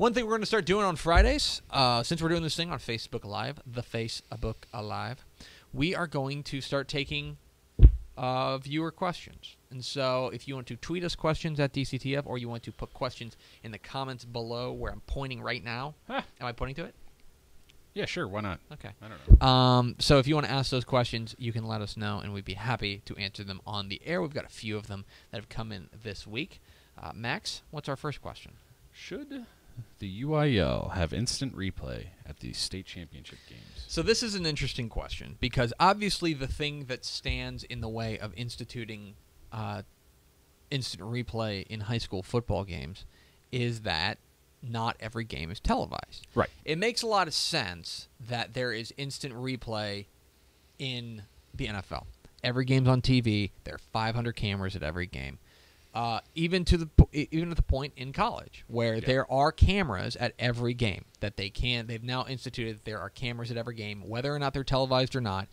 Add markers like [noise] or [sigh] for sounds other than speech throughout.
One thing we're going to start doing on Fridays, uh, since we're doing this thing on Facebook Live, the Facebook Alive, we are going to start taking uh, viewer questions. And so, if you want to tweet us questions at DCTF, or you want to put questions in the comments below where I'm pointing right now, Ah, am I pointing to it? yeah, sure. Why not? Okay. I don't know. Um, so if you want to ask those questions, you can let us know, and we'd be happy to answer them on the air. We've got a few of them that have come in this week. Uh, Max, what's our first question? Should the UIL have instant replay at the state championship games? So this is an interesting question because obviously the thing that stands in the way of instituting uh, instant replay in high school football games is that not every game is televised. Right. It makes a lot of sense that there is instant replay in the NFL. Every game's on TV. There are 500 cameras at every game. Uh, even to the even at the point in college where Yeah. there are cameras at every game that they can they've now instituted that there are cameras at every game whether or not they're televised or not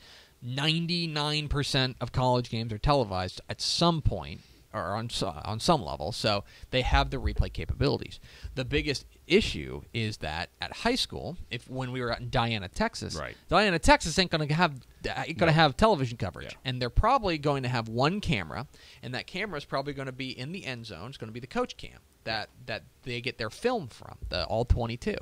99% of college games are televised at some point or on on some level so they have the replay capabilities the biggest issue is that at high school if when we were out in Diana Texas Right. Diana Texas ain't going to have uh, ain't going to No. have television coverage Yeah. and they're probably going to have one camera and that camera is probably going to be in the end zone it's going to be the coach cam that that they get their film from the all 22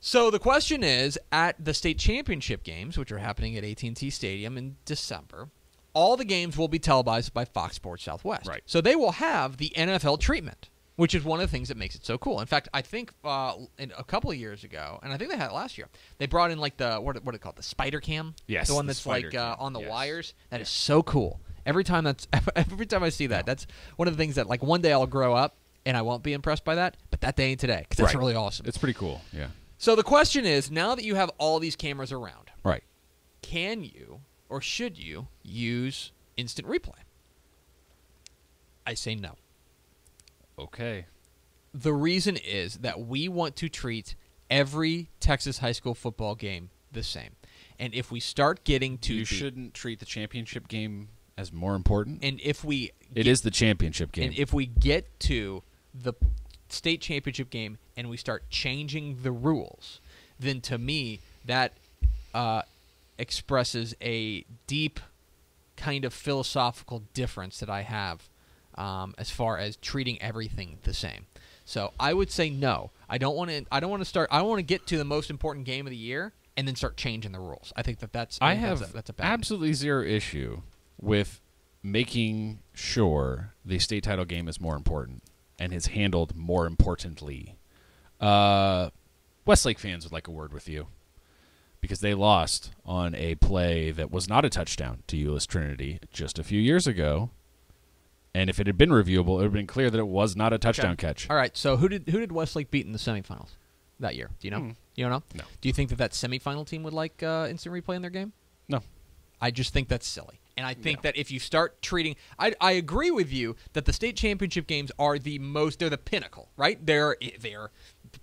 so the question is at the state championship games which are happening at AT&T Stadium in December all the games will be televised by Fox Sports Southwest Right. so they will have the NFL treatment which is one of the things that makes it so cool. In fact, I think uh, in a couple of years ago, and I think they had it last year, they brought in like the what what do they call the spider cam, Yes, the one that's like uh, on the yes. wires. That is so cool. Every time that's [laughs] every time I see that, that's one of the things that like one day I'll grow up and I won't be impressed by that, but that day ain't today because that's Right. really awesome. It's pretty cool. Yeah. so the question is, now that you have all these cameras around, Right. can you or should you use instant replay? I say no. Okay. The reason is that we want to treat every Texas high school football game the same. And if we start getting to you the- shouldn't treat the championship game as more important. and if we It get- is the championship game. and if we get to the state championship game and we start changing the rules, then to me that uh, expresses a deep kind of philosophical difference that I have um, as far as treating everything the same. So I would say no. I don't want to. I don't want to start. I want to get to the most important game of the year and then start changing the rules. I think that that's. I think have that's a, that's a bad absolutely zero issue with making sure the state title game is more important and is handled more importantly. Uh, Westlake fans would like a word with you because they lost on a play that was not a touchdown to Euless Trinity just a few years ago. And if it had been reviewable, it would have been clear that it was not a touchdown catch. All right. So who did who did Westlake beat in the semifinals that year? Do you know? Hmm. You don't know? No. Do you think that that semifinal team would like uh, instant replay in their game? No. I just think that's silly. And I think that if you start treating, I, I agree with you that the state championship games are the most, they're the pinnacle, right? They're they're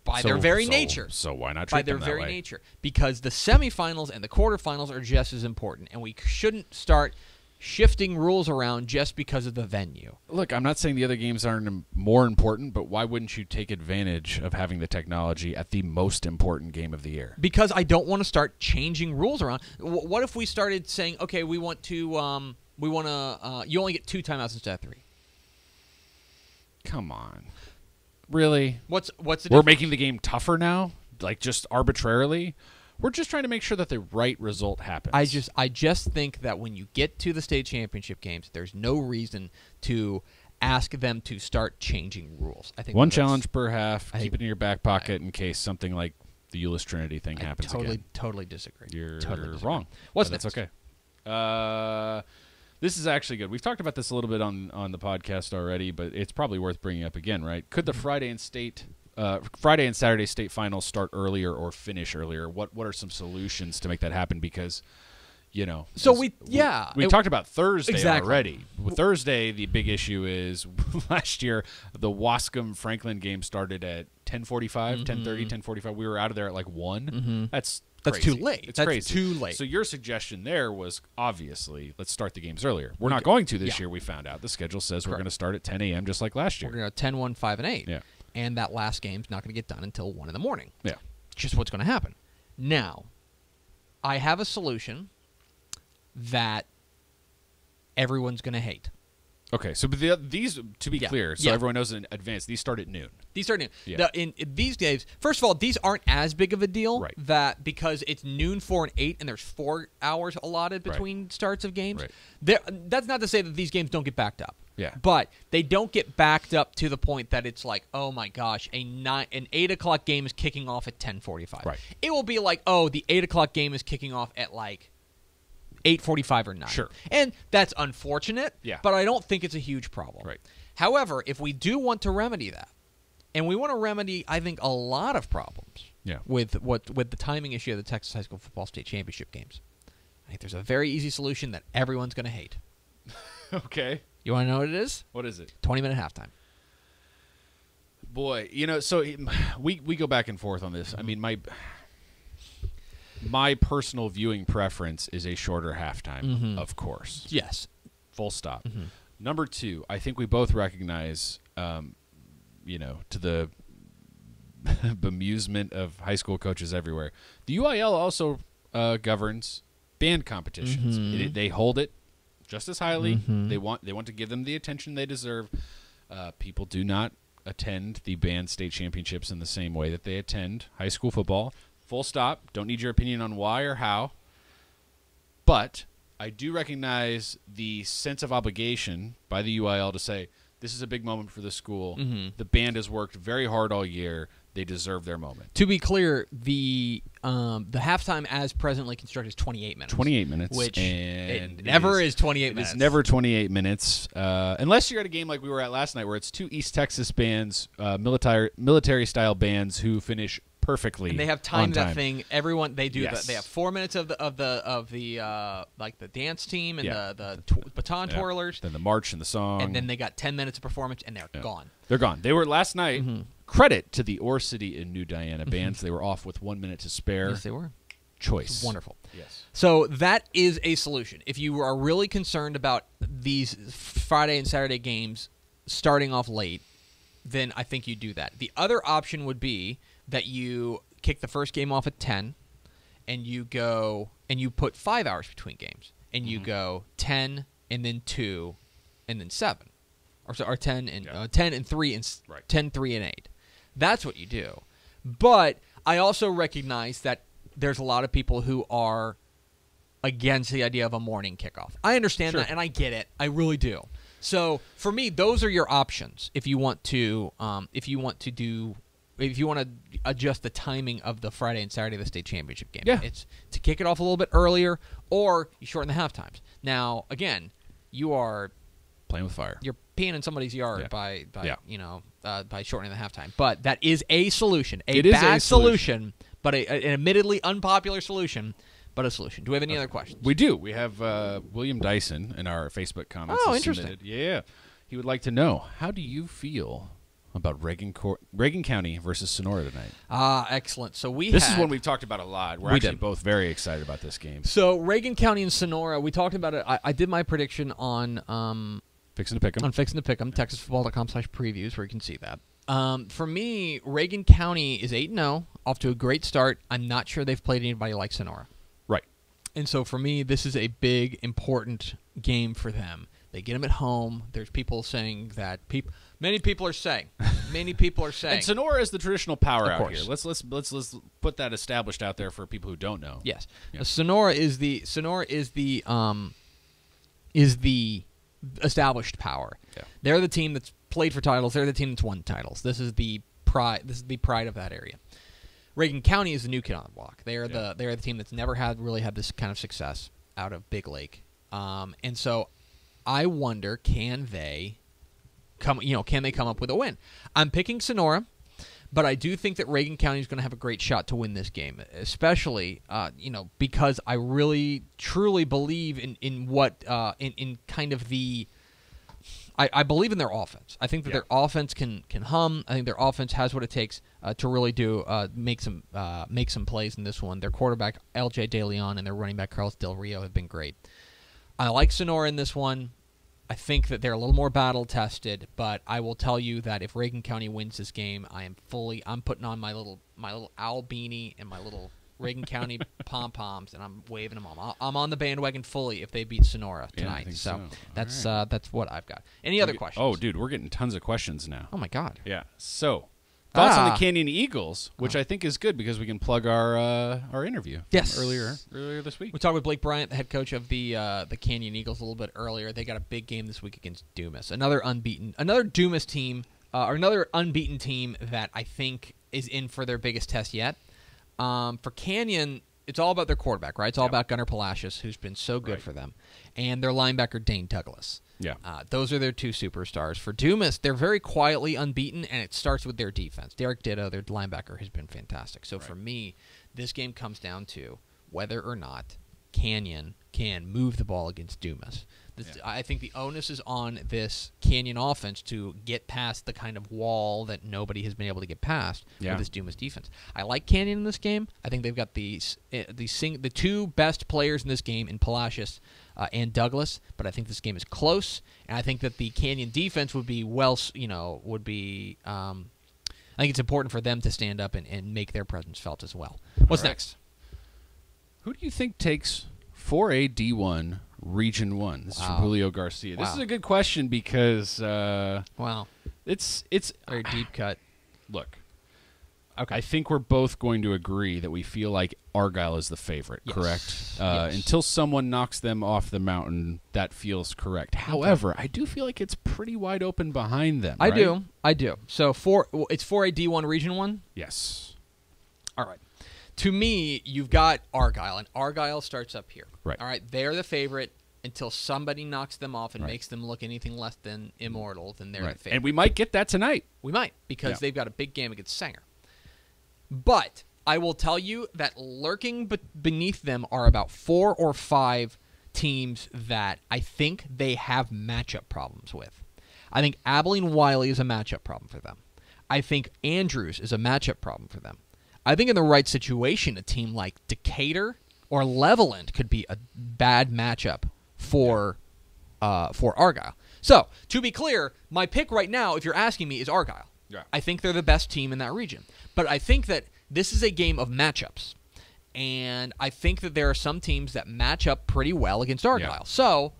by their So- their very so- nature. So why not by their very way? nature, because the semifinals and the quarterfinals are just as important, and we shouldn't start shifting rules around just because of the venue. Look, I'm not saying the other games aren't more important, but why wouldn't you take advantage of having the technology at the most important game of the year? because I don't want to start changing rules around. W- what if we started saying, okay, we want to, um, we want to, uh, you only get two timeouts instead of three. Come on. Really? What's what's the We're difference? making the game tougher now? Like just arbitrarily? We're just trying to make sure that the right result happens. I just I just think that when you get to the state championship games, there's no reason to ask them to start changing rules. I think one challenge per half. I keep it in your back pocket in case something like the Euless Trinity thing I happens totally again. totally disagree. You're totally disagree. wrong. What's but that's next? okay. Uh, this is actually good. We've talked about this a little bit on on the podcast already, but it's probably worth bringing up again. Right? Could the Mm-hmm. Friday and state, uh, Friday and Saturday state finals start earlier or finish earlier? What What are some solutions to make that happen? Because you know, So we- yeah, we it- talked about Thursday Exactly. already. With Thursday, the big issue is [laughs] last year the Waskom Franklin game started at 10:45, 10:30, 10:45. We were out of there at like one. That's Mm-hmm. That's crazy. too late. It's That's crazy. too late. So your suggestion there was obviously let's start the games earlier. We're not going to this yeah. year. We found out the schedule says we're going to start at 10 a.m. just like last year. We're going to 10 1 5 and 8. Yeah. and that last game's not going to get done until one in the morning. Yeah. It's just what's going to happen. Now, I have a solution that everyone's going to hate. Okay, so but the, these, to be Yeah. clear, so Yeah. everyone knows in advance, these start at noon. These are new. Yeah. The- in, in these days, first of all, these aren't as big of a deal. Right. That because it's noon, four, and eight, and there's four hours allotted Right. between starts of games. Right. There, that's not to say that these games don't get backed up. Yeah. But they don't get backed up to the point that it's like, oh my gosh, a nine, an eight o'clock game is kicking off at ten forty-five. Right. It will be like, oh, the eight o'clock game is kicking off at like eight forty-five or nine. Sure. And that's unfortunate. Yeah. But I don't think it's a huge problem. Right. However, if we do want to remedy that, and we want to remedy, I think, a lot of problems Yeah. with what with the timing issue of the Texas High School Football State Championship games. I think there's a very easy solution that everyone's going to hate. [laughs] Okay. You want to know what it is? What is it? 20 minute halftime. Boy, you know, so [sighs] we we go back and forth on this. I mean, my my personal viewing preference is a shorter halftime, Mhm. of course. Yes. Full stop. Mhm. Number two, I think we both recognize, um, you know, to the [laughs] bemusement of high school coaches everywhere, the UIL also uh, governs band competitions. Mhm. It- they hold it just as highly. Mhm. They want they want to give them the attention they deserve. Uh, people do not attend the band state championships in the same way that they attend high school football. Full stop. Don't need your opinion on why or how. But I do recognize the sense of obligation by the UIL to say this is a big moment for the school. Mhm. The band has worked very hard all year. They deserve their moment. To be clear, the um, the halftime as presently constructed is 28 minutes. 28 minutes, Which and it never is 28 minutes. is never 28 minutes, uh, unless you're at a game like we were at last night, where it's two East Texas bands, uh, military military style bands who finish perfectly. And they have on timed that time. thing. Everyone they do Yes. that. They have four minutes of the of the of the uh, like the dance team and Yeah. the the tw- baton Yeah. twirlers, Then the march and the song, and then they got 10 minutes of performance, and they're Yeah. gone. They're gone. They were last night. Mhm. Credit to the Ore City and New Diana bands. They were off with one minute to spare. Yes, they were. Choice. Wonderful. Yes. So that is a solution. If you are really concerned about these Friday and Saturday games starting off late, then I think you do that. The other option would be that you kick the first game off at 10 and you go and you put 5 hours between games and you Mhm. go 10 and then 2 and then 7 or so or 10 and Yeah. uh, 10 and 3 and Right. 10 3 and 8. That's what you do. But I also recognize that there's a lot of people who are against the idea of a morning kickoff. I understand Sure. that and I get it. I really do. So for me, those are your options if you want to um, if you want to do if you want to adjust the timing of the Friday and Saturday of the state championship game. Yeah. It's to kick it off a little bit earlier or you shorten the half times. Now, again, you are Playing with fire. you're peeing in somebody's yard Yeah. by by Yeah. you know uh, by shortening the halftime. But that is a solution, a It is a bad solution. but a, an admittedly unpopular solution, but a solution. Do we have any other questions? We do. We have uh, William Dyson in our Facebook comments. Oh, interesting. submitted- Yeah. He would like to know how do you feel about Reagan, Cor- Reagan County versus Sonora tonight? Ah, excellent. So we This is one we've talked about a lot. We're We actually did. both very excited about this game. So Reagan County and Sonora, we talked about it. I, I did my prediction on um, Fixing to pick pick 'em. on fixing to pick pick 'em, texasfootball.com slash previews, where you can see that. Um, for me, Reagan County is 8 0, off to a great start. I'm not sure they've played anybody like Sonora. Right. And so for me, this is a big, important game for them. They get them at home. There's people saying that people, many people are saying, [laughs] many people are saying, And Sonora is the traditional power Of out course. here. Let's let's let's let's put that established out there for people who don't know. Yes. Yeah. Uh, Sonora is the Sonora is the um is the established power. Yeah. They're the team that's played for titles. They're the team that's won titles. This is the pride. This is the pride of that area. Reagan County is the new kid on the block. They are Yeah. the they are the team that's never had really had this kind of success out of Big Lake. Um, and so I wonder can they come you know can they come up with a win? I'm picking Sonora. But I do think that Reagan County is going to have a great shot to win this game, especially uh, you know because I really truly believe in in what uh, in in kind of the I, I believe in their offense. I think that Yeah. their offense can can hum. I think their offense has what it takes uh, to really do uh, make some uh, make some plays in this one. Their quarterback L.J. DeLeon and their running back Carlos Del Rio have been great. I like Sonora in this one. I think that they're a little more battle tested, but I will tell you that if Reagan County wins this game, I am fully I'm putting on my little my little owl beanie and my little Reagan County [laughs] pom poms, and I'm waving them on. I'm on the bandwagon fully if they beat Sonora Yeah, tonight. think so, so. That's right. uh, that's what I've got. Any other Okay- questions? Oh, dude, we're getting tons of questions now. Oh my God. Yeah. So, thoughts on Ah. the Canyon Eagles, which I think is good because we can plug our uh, our interview Yes. earlier earlier this week. We talked with Blake Bryant, the head coach of the uh, the Canyon Eagles, a little bit earlier. They got a big game this week against Dumas, another unbeaten, another Dumas team, uh, or another unbeaten team that I think is in for their biggest test yet. Um, for Canyon, it's all about their quarterback, right? It's all Yep. about Gunnar Palacios, who's been so good Right. for them, and their linebacker Dane Douglas. Yeah. Uh, those are their two superstars. For Dumas, they're very quietly unbeaten, and it starts with their defense. Derek Ditto, their linebacker, has been fantastic. So for me, this game comes down to whether or not Canyon can move the ball against Dumas. This, Yeah. I think the onus is on this Canyon offense to get past the kind of wall that nobody has been able to get past Yeah. with this Dumas defense. I like Canyon in this game. I think they've got the uh, the sing, the two best players in this game in Palacios uh, and Douglas, but I think this game is close, and I think that the Canyon defense would be well, you know, would be. Um, I think it's important for them to stand up and, and make their presence felt as well. What's right. next? Who do you think takes 4A D1 Region 1? This is from Julio Garcia. This Wow. is a good question because uh, Wow, it's it's very deep cut. look. Okay. I think we're both going to agree that we feel like Argyle is the favorite, Yes. correct? Uh, Yes. Until someone knocks them off the mountain, that feels correct. However, I do feel like it's pretty wide open behind them. I right? do, I do. So four, well, it's four A D one Region One. Yes. All right. To me, you've got Argyle, and Argyle starts up here. Right. All right. They're the favorite until somebody knocks them off and Right. makes them look anything less than immortal. Then they're Right. the favorite. And we might get that tonight. We might because Yeah. they've got a big game against Sanger. But I will tell you that lurking be- beneath them are about four or five teams that I think they have matchup problems with. I think Abilene Wylie is a matchup problem for them. I think Andrews is a matchup problem for them. I think in the right situation, a team like Decatur or Levelland could be a bad matchup for uh, for Argyle. So, to be clear, my pick right now, if you're asking me, is Argyle. Yeah. I think they're the best team in that region. But I think that this is a game of matchups. And I think that there are some teams that match up pretty well against Argyle. Yeah. So,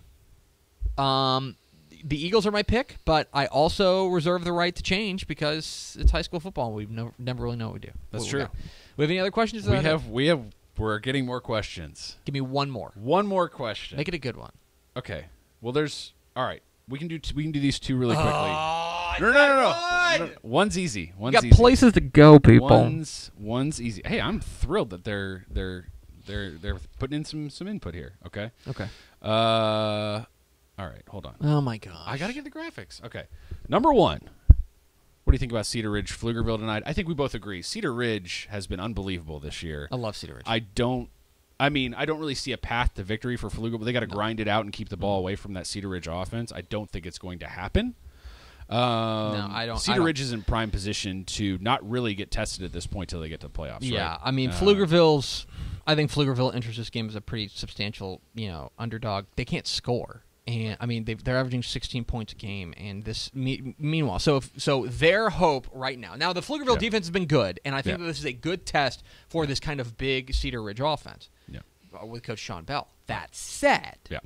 um, the Eagles are my pick, but I also reserve the right to change because it's high school football. We never, never really know what we do. That's what true. got. We have any other questions? We that it? have we have we're getting more questions. Give me one more. One more question. Make it a good one. Okay. Well, there's all right. We can do t- we can do these two really quickly. Oh, no, no, no, no, no. One's easy. One's got easy. places to go, people. One's one's easy. Hey, I'm thrilled that they're they're they're they're putting in some some input here. Okay. Okay. Uh, all right. Hold on. Oh my god. I gotta get the graphics. Okay. Number one. What do you think about Cedar Ridge, Pflugerville tonight? I think we both agree. Cedar Ridge has been unbelievable this year. I love Cedar Ridge. I don't. I mean, I don't really see a path to victory for Pflugerville. They got to grind it out and keep the ball away from that Cedar Ridge offense. I don't think it's going to happen. Um, No, I don't- I Cedar don't- Ridge is in prime position to not really get tested at this point till they get to the playoffs. yeah, right? I mean Uh, Pflugerville's. I think Pflugerville enters this game as a pretty substantial, you know, underdog. They can't score, and I mean they've, they're averaging 16 points a game. And this, me, meanwhile, so if, so their hope right now. Now the Pflugerville Yeah. defense has been good, and I think Yeah. that this is a good test for this kind of big Cedar Ridge offense Yeah. uh, with Coach Sean Bell. That said, Yeah.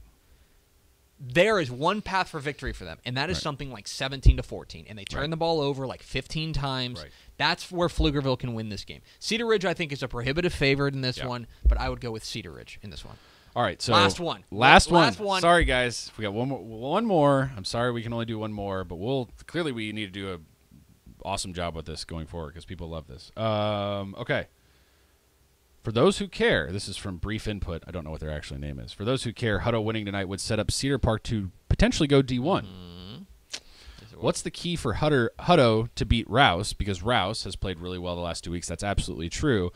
There is one path for victory for them, and that is Right. something like 17 to 14. And they turn Right. the ball over like 15 times. Right. That's where Pflugerville can win this game. Cedar Ridge, I think, is a prohibitive favorite in this Yeah. one, but I would go with Cedar Ridge in this one. All right, so Last one. Last one. Last one. Sorry, guys. We got one more. One more. I'm sorry, we can only do one more, but we'll clearly we need to do a awesome job with this going forward because people love this. Um, okay. For those who care, this is from Brief Input. I don't know what their actual name is. For those who care, Hutto winning tonight would set up Cedar Park to potentially go D1. What's the key for Hutter, Hutto to beat Rouse? Because Rouse has played really well the last two weeks. That's absolutely true.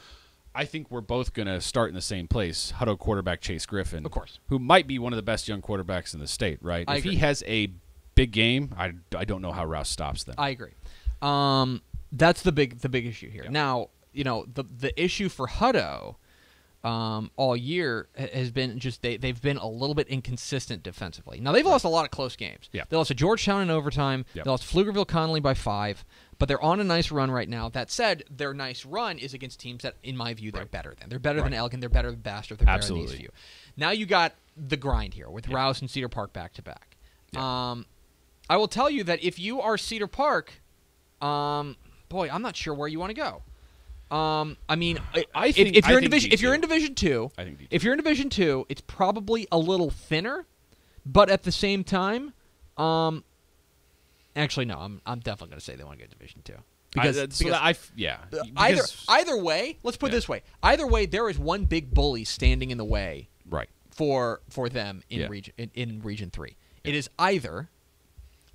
I think we're both going to start in the same place. Hutto quarterback Chase Griffin, Of course. who might be one of the best young quarterbacks in the state. Right? I if agree. he has a big game, I, I don't know how Rouse stops them. I agree. Um, that's the big the big issue here. Yeah. Now, you know, the the issue for Hutto um, all year has been just they they've been a little bit inconsistent defensively. Now they've lost a lot of close games. Yeah. They lost to Georgetown in overtime. Yep. They lost Pflugerville Connally by five. But they're on a nice run right now. That said, their nice run is against teams that, in my view, they're Right. better than. They're better than Right. Elgin. They're better than Bastrop. They're better than Absolutely. Eastview. Now you got the grind here with Rouse and Cedar Park back to back. Um, I will tell you that if you are Cedar Park, um, boy, I'm not sure where you want to go. Um, I mean, I if, think- if I you're in think division, if you're D2. in Division Two, I think D2. if you're in Division Two, it's probably a little thinner, but at the same time, um, actually no, I'm I'm definitely going to say they want to go to Division Two because, I, so because I yeah. uh, either either way, let's put it Yeah. this way: either way, there is one big bully standing in the way right. for for them in Yeah. region in, in Region Three. It is either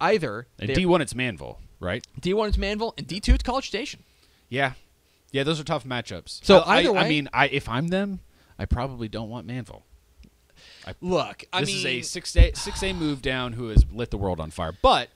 either D one it's Manvel, right? D1 it's Manvel and D2 it's College Station. Yeah, yeah. Those are tough matchups. So I, either I, I mean, I if I'm them, I probably don't want Manvel. Look, I this mean, is a six A six A move down who has lit the world on fire. But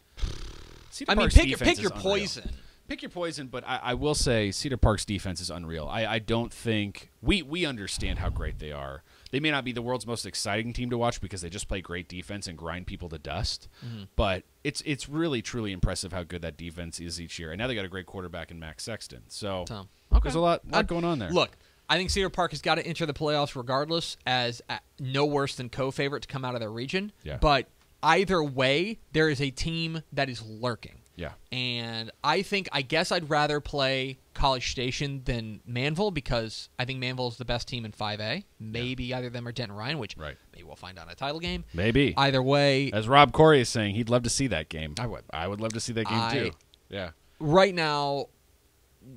Cedar I mean, Park's pick your pick your unreal. poison. Pick your poison, but I, I will say Cedar Park's defense is unreal. I, I don't think we we understand how great they are. They may not be the world's most exciting team to watch because they just play great defense and grind people to dust. Mm-hmm. But it's it's really truly impressive how good that defense is each year. And now they got a great quarterback in Max Sexton. So, So, okay. there's a lot, lot going on there. Look, I think Cedar Park has got to enter the playoffs regardless, as uh, no worse than co-favorite to come out of their region. Yeah. But either way, there is a team that is lurking. Yeah, And I think, I guess I'd rather play College Station than Manvel because I think Manvel is the best team in 5A. Maybe either of them or Denton Ryan, which Right. maybe we'll find out in a title game. maybe. Either way, As Rob Corey is saying, he'd love to see that game. I would. I would love to see that game I- too. Yeah. right now,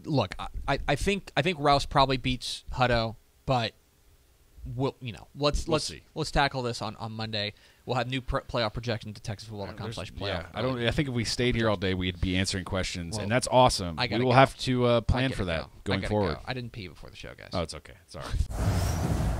look, I- I, I think I think Rouse probably beats Hutto, but we'll you know let's We'll let's see. let's tackle this on, on Monday. We'll have new playoff projections to TexasFootball.com slash playoff. yeah, I don't. I think if we stayed here all day, we'd be answering questions, Well, and that's awesome. I we will go. have to uh, plan for that go. Going forward. go. I didn't pee before the show, guys. Oh, it's okay. Right.